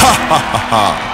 ハハハハ